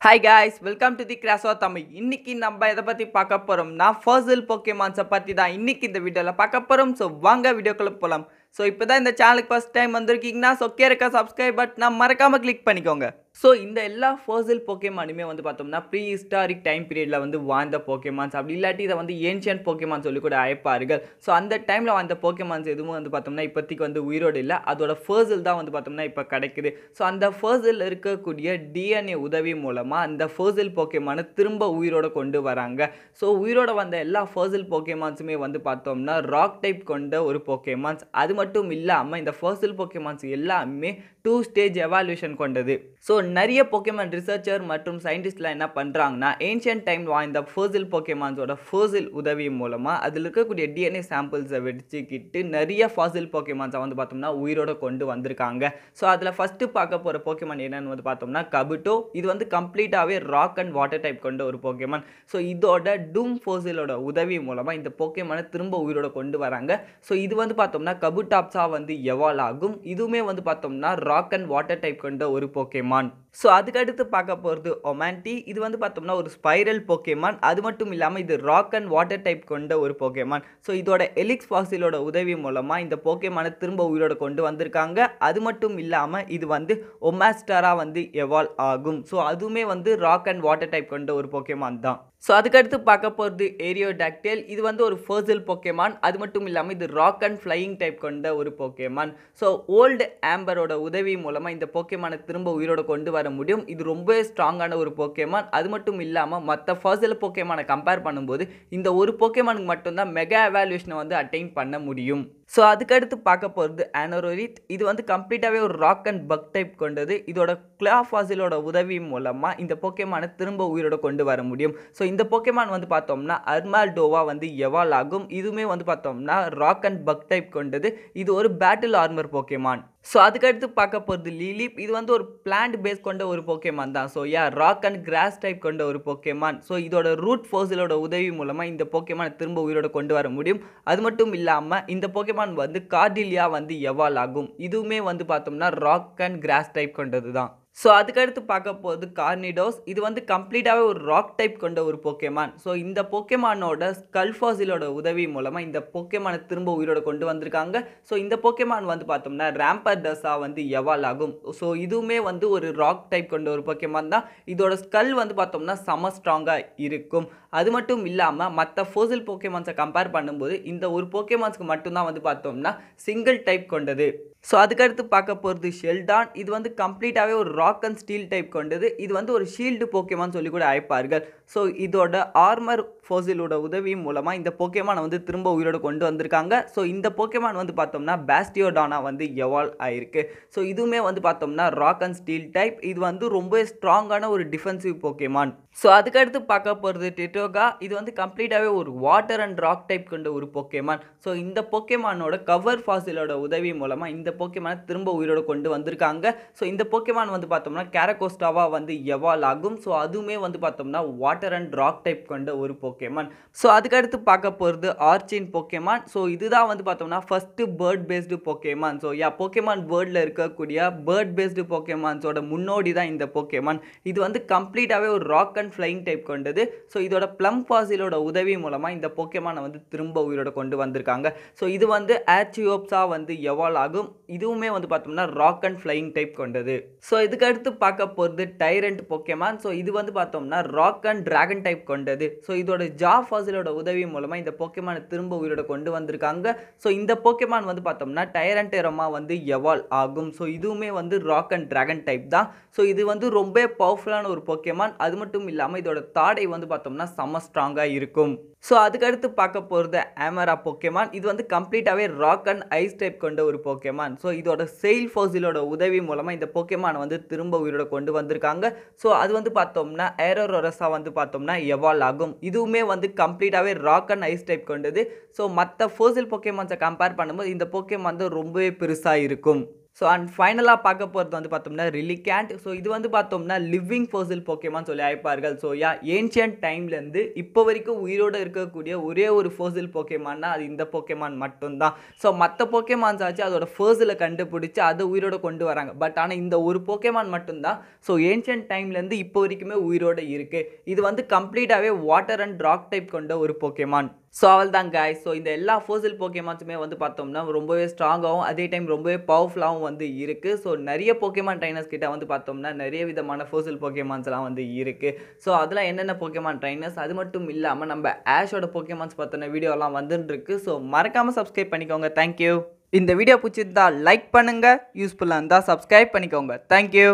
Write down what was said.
Hi guys welcome to the கிராஸோ Tamil இன்னைக்கு நம்ம எதை பற்றி பார்க்க போகிறோம்னா ஃபர்சல் போக்கேமான்ஸை பற்றி தான் இன்றைக்கி இந்த வீடியோவில் பார்க்க போகிறோம் ஸோ வாங்க வீடியோக்குள்ளே போகலாம் ஸோ இப்போ தான் இந்த சேனலுக்கு ஃபஸ்ட் டைம் வந்திருக்கீங்கன்னா ஸோ கேட்க சப்ஸ்கிரைப் பட்னா மறக்காமல் கிளிக் பண்ணிக்கோங்க. ஸோ இந்த எல்லா ஃபர்சல் போக்கேமானுமே வந்து பார்த்தோம்னா ப்ரீ ஹிஸ்டாரிக் டைம் பீரியடில் வந்து வாழ்ந்த போக்கேமான்ஸ். அப்படி இல்லாட்டி இதை வந்து ஏன்ஷியன் போக்கேமான் சொல்லி கூட அழைப்பார்கள். ஸோ அந்த டைமில் வாழ்ந்த போக்கேமான்ஸ் எதுவும் வந்து பார்த்தோம்னா இப்போதைக்கு வந்து உயிரோடு இல்லை. அதோட ஃபர்சல் தான் வந்து பார்த்தோம்னா இப்போ கிடைக்குது. ஸோ அந்த ஃபர்சல் இருக்கக்கூடிய டிஎன்ஏ உதவி மூலமாக அந்த ஃபர்சல் போக்கேமானை திரும்ப உயிரோட கொண்டு வராங்க. ஸோ உயிரோட வந்த எல்லா ஃபர்சல் போக்கேமான்ஸுமே வந்து பார்த்தோம்னா ராக் டைப் கொண்ட ஒரு போக்கேமான்ஸ். அது மட்டும் இல்லாமல் இந்த ஃபர்சல் போக்கேமான்ஸ் எல்லாமே டூ ஸ்டேஜ் எவால்யூஷன் கொண்டது. ஸோ நிறைய போக்கேமான் ரிசர்ச்சர் மற்றும் சயின்டிஸ்ட்லாம் என்ன பண்ணுறாங்கன்னா ஏன்ஷியன் டைம் வாய்ந்த ஃபர்சில் போக்கேமான்ஸோட ஃபர்சில் உதவி மூலமாக அதில் இருக்கக்கூடிய டிஎன்ஏ சாம்பிள்ஸை வச்சுக்கிட்டு நிறைய ஃபாசில் போக்கேமான்ஸை வந்து பார்த்தோம்னா உயிரோட கொண்டு வந்திருக்காங்க. ஸோ அதில் ஃபஸ்ட்டு பார்க்க போகிற போக்கேமான் என்னன்னு வந்து பார்த்தோம்னா கபுட்டோ இது வந்து கம்ப்ளீட்டாகவே ராக் அண்ட் வாட்டர் டைப் கொண்ட ஒரு போக்கேமான் ஸோ இதோட டூம் ஃபோசிலோட உதவி மூலமாக இந்த போக்கேமானை திரும்ப உயிரோட கொண்டு வராங்க. ஸோ இது வந்து பார்த்தோம்னா கபுட்டாப்ஸாக வந்து எவால் ஆகும். இதுவுமே வந்து பார்த்தோம்னா ராக் அண்ட் வாட்டர் டைப் கொண்ட ஒரு போக்கேமான் down ஸோ அதுக்கடுத்து பார்க்க போகிறது ஒமான்டி இது வந்து பார்த்தோம்னா ஒரு ஸ்பைரல் போக்கேமான் அது மட்டும் இல்லாமல் இது ராக் அண்ட் வாட்டர் டைப் கொண்ட ஒரு போக்கேமான் ஸோ இதோட எலிக்ஸ் ஃபாசிலோட உதவி மூலமாக இந்த போக்கேமானை திரும்ப உயிரோட கொண்டு வந்திருக்காங்க. அது மட்டும் இல்லாமல் இது வந்து ஒமாஸ்டராக வந்து எவால்வ் ஆகும். ஸோ அதுவுமே வந்து ராக் அண்ட் வாட்டர் டைப் கொண்ட ஒரு போக்கேமான் தான். ஸோ அதுக்கடுத்து பார்க்க போகிறது ஏரியோடாக்டேல் இது வந்து ஒரு ஃபர்சல் போக்கேமான் அது மட்டும் இல்லாமல் இது ராக் அண்ட் ஃப்ளையிங் டைப் கொண்ட ஒரு போக்கேமான் ஸோ ஓல்டு ஆம்பரோட உதவி மூலமாக இந்த போக்கேமானை திரும்ப உயிரோட கொண்டு வர முடியும். இது ரொம்பவே ஸ்ட்ராங்கான ஒரு போக்கேமான். அது மட்டும் இல்லாமல் மற்ற ஃபர்சல் போக்கேமானை கம்பேர் பண்ணும்போது இந்த ஒரு போக்கேமானுக்கு மட்டும்தான் மெகா எவாலுவேஷனை வந்து அட்டைன் பண்ண முடியும். ஸோ அதுக்கடுத்து பார்க்க போகிறது ஆனோரோரிட் இது வந்து கம்ப்ளீட்டாகவே ஒரு ராக் அண்ட் பக் டைப் கொண்டது. இதோட கிளா ஃபாசிலோட உதவி மூலமாக இந்த போக்கேமானை திரும்ப உயிரோட கொண்டு வர முடியும். ஸோ இந்த போக்கேமான் வந்து பார்த்தோம்னா அர்மால்டோவா வந்து எவால் ஆகும். இதுவுமே வந்து பார்த்தோம்னா ராக் அண்ட் பக் டைப் கொண்டது. இது ஒரு பேட்டில் ஆர்மர் போக்கேமான். ஸோ அதுக்கடுத்து பார்க்க போகிறது லீலிப் இது வந்து ஒரு பிளான்ட் பேஸ் கொண்ட ஒரு போக்கேமான் தான். So yeah rock and grass type கொண்ட ஒரு போக்கேமான் ஸோ இதோட ரூட் ஃபோர்ஸிலோட உதவி மூலமாக இந்த போக்கேமானை திரும்ப உயிரோட கொண்டு வர முடியும். அது மட்டும் இல்லாமல் இந்த போக்கேமான் வந்து கார்டிலியா வந்து எவால் ஆகும். இதுவுமே வந்து பார்த்தோம்னா ராக் அண்ட் கிராஸ் டைப் கொண்டது தான். ஸோ அதுக்கடுத்து பார்க்க போகிறது கார்னிடோஸ் இது வந்து கம்ப்ளீட்டாகவே ஒரு ராக் டைப் கொண்ட ஒரு போக்கேமான். ஸோ இந்த போக்கேமானோட ஸ்கல்ஃபாசிலோட உதவி மூலமாக இந்த போக்கேமானை திரும்ப உயிரோட கொண்டு வந்திருக்காங்க. ஸோ இந்த போக்கேமான் வந்து பார்த்தோம்னா ரேம்பர்டஸாக வந்து எவால் ஆகும். ஸோ இதுவுமே வந்து ஒரு ராக் டைப் கொண்ட ஒரு போக்கேமான் தான். இதோட ஸ்கல் வந்து பார்த்தோம்னா செம ஸ்ட்ராங்காக இருக்கும். அது மட்டும் இல்லாமல் மற்ற ஃபோசில் போக்கேமான்ஸை கம்பேர் பண்ணும்போது இந்த ஒரு போக்கேமான்ஸ்க்கு மட்டும்தான் வந்து பார்த்தோம்னா சிங்கிள் டைப் கொண்டது. ஸோ அதுக்கடுத்து பார்க்க போகிறது ஷெல்டான் இது வந்து கம்ப்ளீட்டாகவே ஒரு ராக் அண்ட் ஸ்டீல் டைப் கொண்டது. இது வந்து ஒரு ஷீல்டு போக்கேமான்னு சொல்லி கூட அழைப்பார்கள். ஸோ இதோட ஆர்மர் ஃபோசிலோட உதவி மூலமாக இந்த போக்கேமானை வந்து திரும்ப உயிரோட கொண்டு வந்திருக்காங்க. ஸோ இந்த போக்கேமான் வந்து பார்த்தோம்னா பேஸ்டியோடானா வந்து எவால்வ் ஆயிருக்கு. ஸோ இதுவுமே வந்து பார்த்தோம்னா ராக் அண்ட் ஸ்டீல் டைப் இது வந்து ரொம்ப ஸ்ட்ராங்கான ஒரு டிஃபென்சிவ் போக்கேமான் ஸோ அதுக்கடுத்து பார்க்க போகிறது டிட்டோகா இது வந்து கம்ப்ளீட்டாகவே ஒரு வாட்டர் அண்ட் ராக் டைப் கொண்ட ஒரு பொக்கேமான் ஸோ இந்த பொக்கேமானோட கவர் ஃபாசிலோட உதவி மூலமாக இந்த போக்கேமானை திரும்ப உயிரோட கொண்டு வந்திருக்காங்க. ஸோ இந்த பொக்கேமான் வந்து பார்த்தோம்னா கேரகோஸ்டாவாக வந்து எவால் ஆகும். ஸோ அதுவுமே வந்து பார்த்தோம்னா வாட்டர் அண்ட் ராக் டைப் கொண்ட ஒரு பொக்கேமான் ஸோ அதுக்கடுத்து பார்க்க போகிறது ஆர்ச்சின் பொக்கேமான் ஸோ இதுதான் வந்து பார்த்தோம்னா first bird based Pokemon so yeah Pokemon வேர்ல்டில் இருக்கக்கூடிய பேர்ட் பேஸ்டு பொக்கேமான்ஸோட முன்னோடி தான் இந்த பொக்கேமான் இது வந்து கம்ப்ளீட்டாகவே ஒரு ராக் அண்ட் ஃப்ளைங் டைப் கொண்டது. ஸோ இதோட ப்ளம் ஃபாசிலோட உதவி மூலமாக இந்த போக்கேமானை வந்து திரும்ப உயிரோட கொண்டு வந்திருக்காங்க. ஸோ இது வந்து ஆச்சியோப்ஸாக வந்து எவால் ஆகும். இதுவுமே வந்து பார்த்தோம்னா ராக் அண்ட் ஃப்ளைங் டைப் கொண்டது. ஸோ இதுக்கு அடுத்து பார்க்க போகிறது டைரண்ட் போக்கேமான் ஸோ இது வந்து பார்த்தோம்னா ராக் அண்ட் டிராகன் டைப் கொண்டது. ஸோ இதோட ஜா ஃபாசிலோட உதவி மூலமாக இந்த போக்கேமானை திரும்ப உயிரோட கொண்டு வந்திருக்காங்க. ஸோ இந்த போக்கேமான் வந்து பார்த்தோம்னா டைரண்டேரமா வந்து எவால் ஆகும். ஸோ இதுவுமே வந்து ராக் அண்ட் டிராகன் டைப் தான். ஸோ இது வந்து ரொம்ப பவர்ஃபுல்லான ஒரு போக்கேமான் அது மட்டும் இல்லாமல் இதோட தாடை வந்து பார்த்தோம்னா செம்ம ஸ்ட்ராங்காக இருக்கும். ஸோ அதுக்கடுத்து பார்க்க போகிறது ஆமரா போக்கேமான் இது வந்து கம்ப்ளீட்டாகவே ராக் அண்ட் ஐஸ் டைப் கொண்ட ஒரு போக்கேமான் ஸோ இதோட செயில் ஃபோசிலோட உதவி மூலமாக இந்த போக்கேமானை வந்து திரும்ப உயிரோட கொண்டு வந்திருக்காங்க. ஸோ அது வந்து பார்த்தோம்னா ஏரோரோரஸா வந்து பார்த்தோம்னா எவால் ஆகும். இதுவுமே வந்து கம்ப்ளீட்டாகவே ராக் அண்ட் ஐஸ் டைப் கொண்டது. ஸோ மற்ற ஃபோசில் போக்கேமான்ஸை கம்பேர் பண்ணும்போது இந்த போக்கேமான் வந்து ரொம்பவே பெருசாக இருக்கும். ஸோ அண்ட் ஃபைனலாக பார்க்க போகிறது வந்து பார்த்தோம்னா ரிலிகேண்ட் ஸோ இது வந்து பார்த்தோம்னா லிவிங் ஃபோசில் போக்கேமான் சொல்லி அழைப்பார்கள். ஸோ யா ஏன்ஷியன்ட் டைம்லேருந்து இப்போ வரைக்கும் உயிரோடு இருக்கக்கூடிய ஒரே ஒரு ஃபோசில் போக்கேமான்னா அது இந்த போக்கேமான் மட்டும்தான். ஸோ மற்ற போக்கேமான்ஸ் ஆச்சு அதோட ஃபர்ஸில் கண்டுபிடிச்சி அதை உயிரோட கொண்டு வராங்க. பட் ஆனால் இந்த ஒரு போக்கேமான் மட்டும்தான். ஸோ ஏன்ஷியன்ட் டைம்லேருந்து இப்போ வரைக்குமே உயிரோடு இருக்குது இது வந்து கம்ப்ளீட்டாகவே வாட்டர் அண்ட் ராக் டைப் கொண்ட ஒரு போக்கேமான் ஸோ அவள் தான் காய் ஸோ இந்த எல்லா ஃபோசில் போக்கேமான்ஸுமே வந்து பார்த்தோம்னா ரொம்பவே ஸ்ட்ராங்காகவும் அதே டைம் ரொம்பவே பவர்ஃபுல்லாகவும் வந்து இருக்குது ஸோ நிறைய போக்கேமான் ட்ரைனர்ஸ் கிட்ட வந்து பார்த்தோம்னா நிறைய விதமான ஃபோசில் போக்கேமான்ஸ்லாம் வந்து இருக்குது ஸோ அதெல்லாம் என்னென்ன போக்கேமான் ட்ரைனர்ஸ் அது மட்டும் இல்லாமல் நம்ம ஆஷோட போக்கேமான்ஸ் பற்றின வீடியோலாம் வந்துருக்கு ஸோ மறக்காமல் சப்ஸ்கிரைப் பண்ணிக்கோங்க. தேங்க்யூ இந்த வீடியோ பிடிச்சிருந்தா லைக் பண்ணுங்கள் யூஸ்ஃபுல்லாக இருந்தால் சப்ஸ்கிரைப் பண்ணிக்கோங்க. தேங்க்யூ